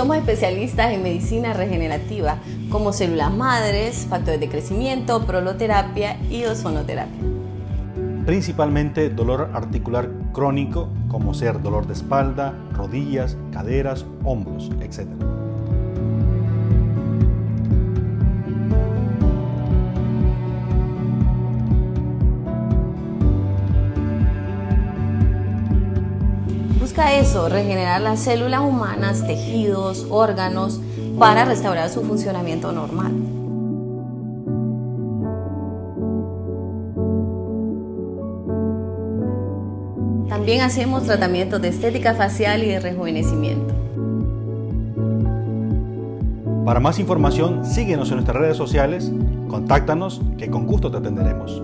somos especialistas en medicina regenerativa, como células madres, factores de crecimiento, proloterapia y ozonoterapia. Principalmente dolor articular crónico, como ser dolor de espalda, rodillas, caderas, hombros, etc. Busca eso, regenerar las células humanas, tejidos, órganos, para restaurar su funcionamiento normal. También hacemos tratamientos de estética facial y de rejuvenecimiento. Para más información, síguenos en nuestras redes sociales, contáctanos que con gusto te atenderemos.